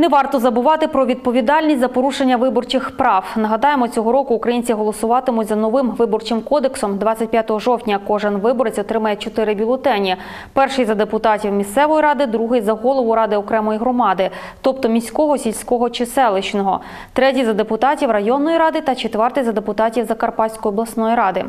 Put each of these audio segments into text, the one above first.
Не варто забувати про відповідальність за порушення виборчих прав. Нагадаємо, цього року українці голосуватимуть за новим виборчим кодексом. 25 жовтня кожен виборець отримає чотири бюлетені. Перший за депутатів місцевої ради, другий за голову ради окремої громади, тобто міського, сільського чи селищного, третій за депутатів районної ради та четвертий за депутатів Закарпатської обласної ради.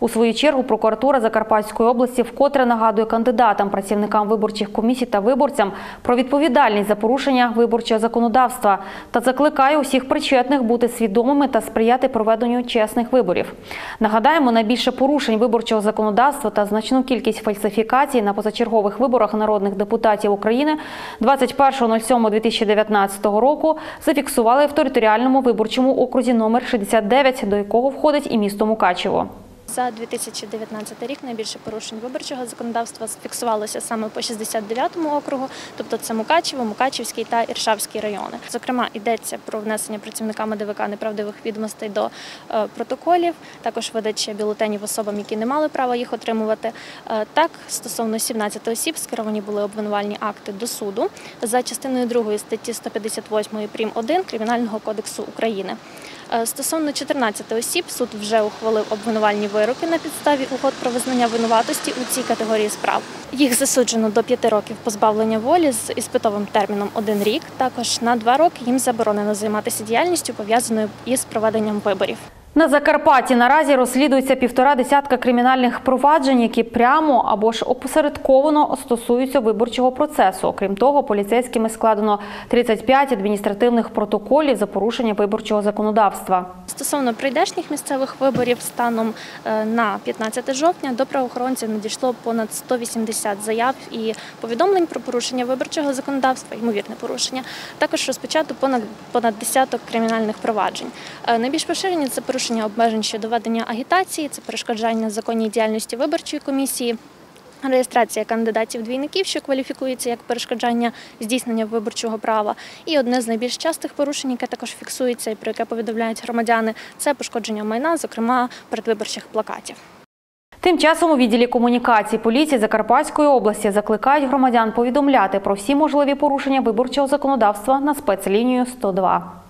У свою чергу прокуратура Закарпатської області вкотре нагадує кандидатам, працівникам виборчих комісій та виборцям про відповідальність за порушення виборчого законодавства та закликає усіх причетних бути свідомими та сприяти проведенню чесних виборів. Нагадаємо, найбільше порушень виборчого законодавства та значну кількість фальсифікацій на позачергових виборах народних депутатів України 21.07.2019 року зафіксували в територіальному виборчому окрузі номер 69, до якого входить і місто Мукачево. За 2019 рік найбільше порушень виборчого законодавства зафіксувалося саме по 69-му округу, тобто це Мукачево, Мукачівський та Іршавський райони. Зокрема, йдеться про внесення працівниками ДВК неправдивих відомостей до е, протоколів, також видача бюлетенів особам, які не мали права їх отримувати. Е, Так, стосовно 17 осіб скеровані були обвинувальні акти до суду за частиною 2 статті 158 прим. 1 Кримінального кодексу України. Е, Стосовно 14 осіб, суд вже ухвалив обвинувальні вироки на підставі угод про визнання винуватості у цій категорії справ. Їх засуджено до 5 років позбавлення волі з іспитовим терміном 1 рік. Також на 2 роки їм заборонено займатися діяльністю, пов'язаною із проведенням виборів. На Закарпатті наразі розслідується півтора десятка кримінальних проваджень, які прямо або ж опосередковано стосуються виборчого процесу. Окрім того, поліцейськими складено 35 адміністративних протоколів за порушення виборчого законодавства. Стосовно прийдешніх місцевих виборів, станом е, на 15 жовтня до правоохоронців надійшло понад 180 заяв і повідомлень про порушення виборчого законодавства, ймовірне порушення. Також розпочато понад понад десяток кримінальних проваджень. Е, Найбільш поширені це порушення обмежень щодо ведення агітації, це перешкоджання законній діяльності виборчої комісії. Реєстрація кандидатів-двійників, що кваліфікується як перешкоджання здійснення виборчого права, і одне з найбільш частих порушень, яке також фіксується і про яке повідомляють громадяни, це пошкодження майна, зокрема передвиборчих плакатів. Тим часом у відділі комунікації поліції Закарпатської області закликають громадян повідомляти про всі можливі порушення виборчого законодавства на спецлінію 102.